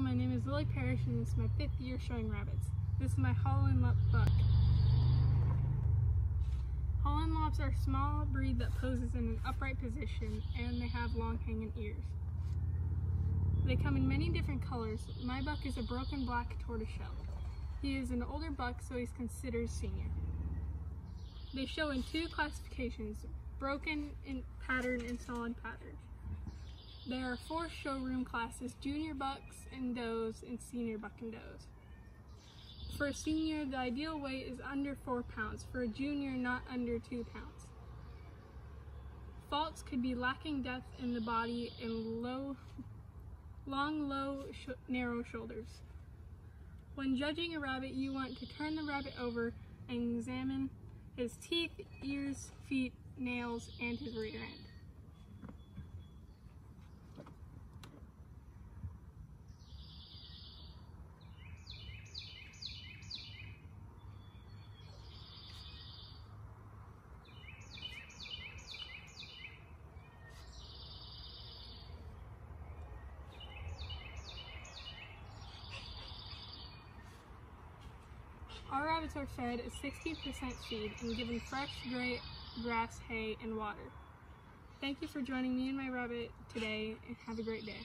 My name is Lily Parrish and this is my fifth year showing rabbits. This is my Holland Lop buck. Holland Lops are a small breed that poses in an upright position and they have long hanging ears. They come in many different colors. My buck is a broken black tortoiseshell. He is an older buck so he's considered senior. They show in two classifications, broken in pattern and solid pattern. There are four showroom classes, junior bucks and does and senior buck and does. For a senior, the ideal weight is under four pounds. For a junior, not under two pounds. Faults could be lacking depth in the body and low, long, low, sh narrow shoulders. When judging a rabbit, you want to turn the rabbit over and examine his teeth, ears, feet, nails, and his rear end. Our rabbits are fed a 60% feed and given fresh, gray grass, hay, and water. Thank you for joining me and my rabbit today and have a great day.